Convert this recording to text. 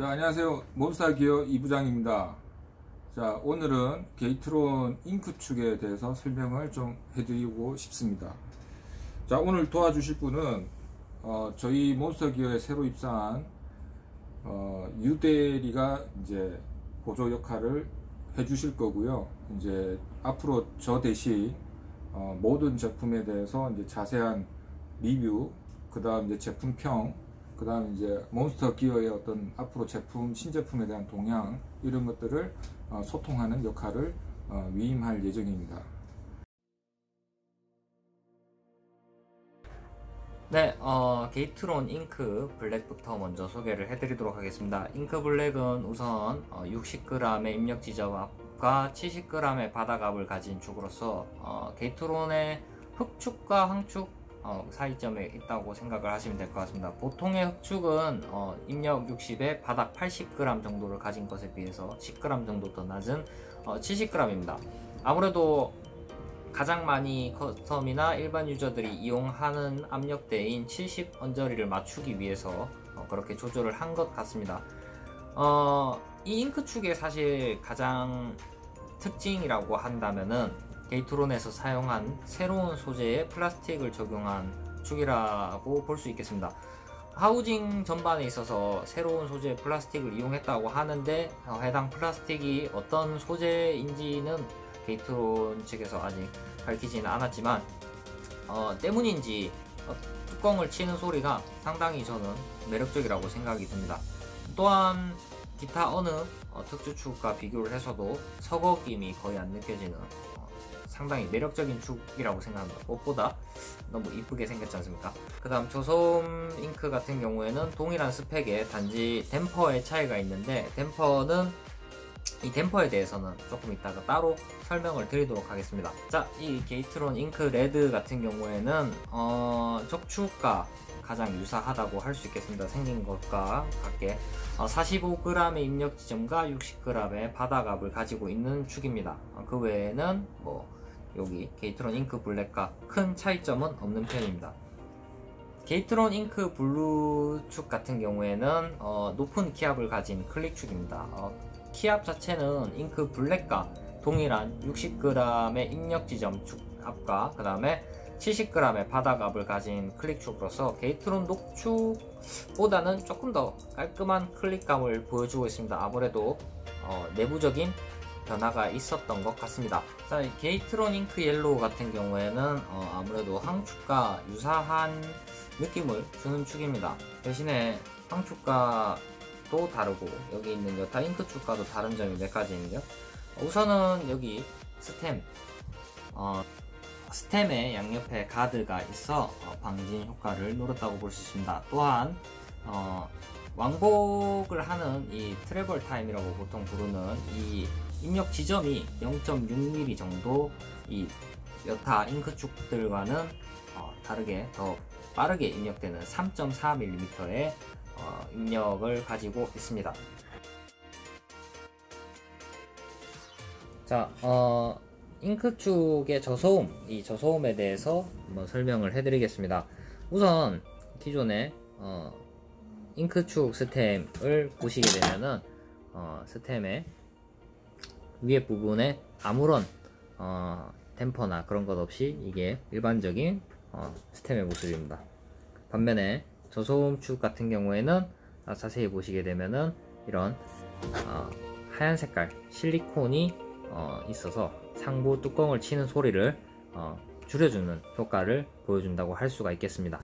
네, 안녕하세요. 몬스타 기어 이부장입니다. 자, 오늘은 게이트론 잉크 축에 대해서 설명을 좀 해드리고 싶습니다. 자, 오늘 도와주실 분은 어, 저희 몬스터 기어에 새로 입사한 어, 유대리가 이제 보조 역할을 해주실 거고요. 이제 앞으로 저 대신 어, 모든 제품에 대해서 이제 자세한 리뷰, 그 다음 이제 제품평, 그 다음 이제 몬스터 기어의 어떤 앞으로 제품, 신제품에 대한 동향, 이런 것들을 어, 소통하는 역할을 어, 위임할 예정입니다. 네, 어, 게이트론 잉크 블랙부터 먼저 소개를 해드리도록 하겠습니다. 잉크 블랙은 우선 어, 60g의 입력 지점압과 70g의 바닥압을 가진 축으로서 어, 게이트론의 흑축과 황축 어, 사이쯤에 있다고 생각을 하시면 될 것 같습니다. 보통의 흑축은 어, 입력 60에 바닥 80g 정도를 가진 것에 비해서 10g 정도 더 낮은 어, 70g입니다. 아무래도 가장 많이 custom이나 일반 user들이 이용하는 압력대인 70 언저리를 맞추기 위해서 어, 그렇게 조절을 한 것 같습니다. 어, 이 잉크축의 사실 가장 특징이라고 한다면은 게이트론에서 사용한 새로운 소재의 플라스틱을 적용한 축이라고 볼 수 있겠습니다. 하우징 전반에 있어서 새로운 소재의 플라스틱을 이용했다고 하는데 어, 해당 플라스틱이 어떤 소재인지는 게이트론 측에서 아직 밝히지는 않았지만 어, 때문인지 어, 뚜껑을 치는 소리가 상당히 저는 매력적이라고 생각이 듭니다. 또한 기타 어느 어, 특주축과 비교를 해서도 서걱임이 거의 안 느껴지는 상당히 매력적인 축이라고 생각합니다. 꽃보다 너무 이쁘게 생겼지 않습니까? 그 다음 저소음 잉크 같은 경우에는 동일한 스펙에 단지 댐퍼의 차이가 있는데 댐퍼는 이 댐퍼에 대해서는 조금 이따가 따로 설명을 드리도록 하겠습니다. 자, 이 게이트론 잉크 레드 같은 경우에는 어, 적축과 가장 유사하다고 할 수 있겠습니다. 생긴 것과 같게 어, 45g의 입력 지점과 60g의 바닥압을 가지고 있는 축입니다. 어, 그 외에는 뭐 여기 게이트론 잉크 블랙과 큰 차이점은 없는 편입니다. 게이트론 잉크 블루축 같은 경우에는 어, 높은 키압을 가진 클릭축입니다. 어, 키압 자체는 잉크 블랙과 동일한 60g의 입력 지점 축압과 그 다음에 70g의 바닥압을 가진 클릭축으로서 게이트론 녹축보다는 조금 더 깔끔한 클릭감을 보여주고 있습니다. 아무래도 어, 내부적인 변화가 있었던 것 같습니다. 자, 게이트론 잉크 옐로우 같은 경우에는 어, 아무래도 황축과 유사한 느낌을 주는 축입니다. 대신에 황축과도 다르고 여기 있는 여타 잉크 축과도 다른 점이 몇 가지 있는데요. 우선은 여기 stem 어, stem의 양옆에 가드가 있어 어, 방진 효과를 노렸다고 볼 수 있습니다. 또한 어, 왕복을 하는 이 travel time이라고 보통 부르는 이 입력 지점이 0.6mm 정도 이 여타 잉크축들과는 어, 다르게 더 빠르게 입력되는 3.4mm의 어, 입력을 가지고 있습니다. 자, 어, 잉크축의 저소음, 이 저소음에 대해서 한번 설명을 해드리겠습니다. 우선 기존의 어, 잉크 축 스템을 보시게 되면은 어, 스템에 위에 부분에 아무런 어, 템퍼나 그런 것 없이 이게 일반적인 어, 스템의 모습입니다. 반면에 저소음 축 같은 경우에는 아, 자세히 보시게 되면은 이런 어, 하얀 색깔 실리콘이 어, 있어서 상부 뚜껑을 치는 소리를 어, 줄여주는 효과를 보여준다고 할 수가 있겠습니다.